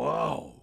Wow.